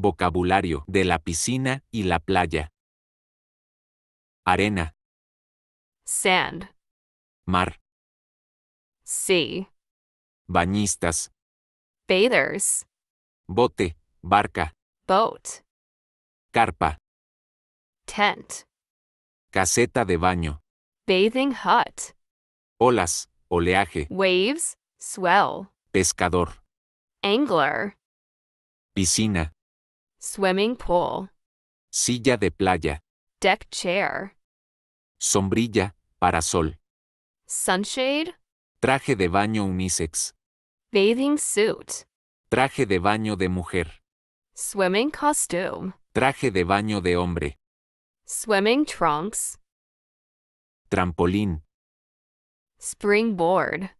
Vocabulario de la piscina y la playa. Arena, sand, mar, sea, bañistas, bathers, bote, barca, boat, carpa, tent, caseta de baño, bathing hut, olas, oleaje, waves, swell, pescador, angler, piscina, swimming pool, silla de playa, deck chair, sombrilla, parasol, sunshade, traje de baño unisex, bathing suit, traje de baño de mujer, swimming costume, traje de baño de hombre, swimming trunks, trampolín, springboard,